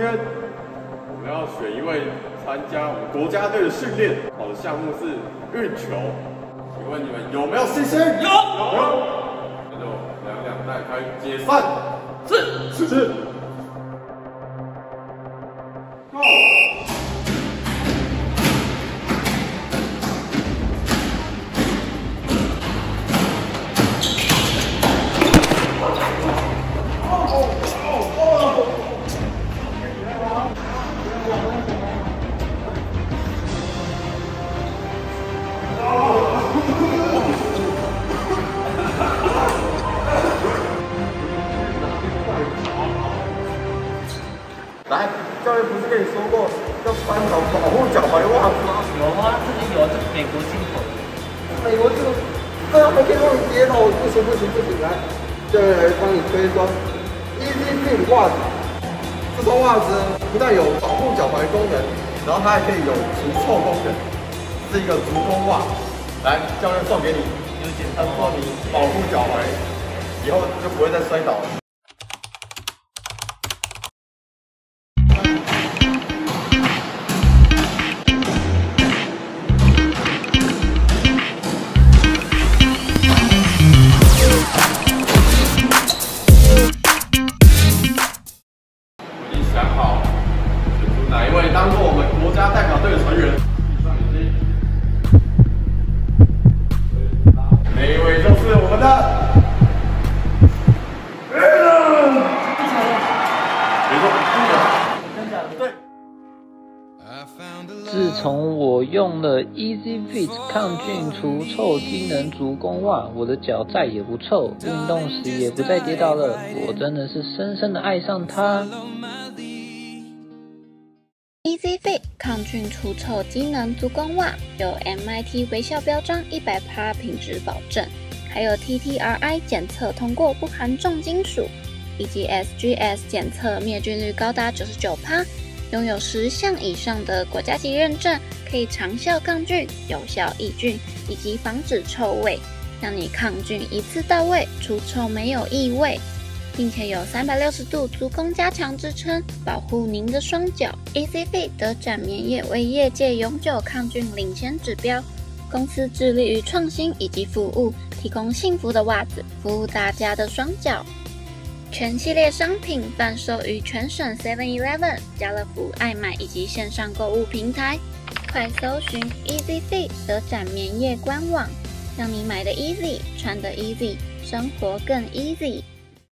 今天我们要选一位参加我们国家队的训练好的项目是运球请问你们有没有信心？有。有。那就两两代开解散是是是 go 来，教练不是跟你说过要穿好保护脚踝的袜子吗？有啊，这里有，这是美国进口的。美国这个，这样还可以让你跌倒，不行不行不行！来，教练来帮你推一双 Easy Fit 袜子。这双袜子不但有保护脚踝功能，然后它还可以有除臭功能，是一个足弓袜。来，教练送给你，有简它帮你保护脚踝，以后就不会再摔倒了。哪一位当做我们国家代表队的成员？哪一位就是我们的？对。自从我用了 Easy Fit 抗菌除臭机能足弓袜，我的脚再也不臭，运动时也不再跌倒了。我真的是深深的爱上它。Easy Fit 抗菌除臭机能足弓袜有 MIT 微笑标章，一百趴品质保证，还有 TTRI 检测通过，不含重金属，以及 SGS 检测灭菌率高达九十九趴，拥有十项以上的国家级认证，可以长效抗菌、有效抑菌以及防止臭味，让你抗菌一次到位，除臭没有异味。并且有三百六十度足弓加强支撑，保护您的双脚。Easy Fit 的展棉业为业界永久抗菌领先指标，公司致力于创新以及服务，提供幸福的袜子，服务大家的双脚。全系列商品贩售于全省 Seven Eleven、家乐福、爱买以及线上购物平台。快搜寻 Easy Fit 的展棉业官网，让你买的 easy，穿的 easy，生活更 easy。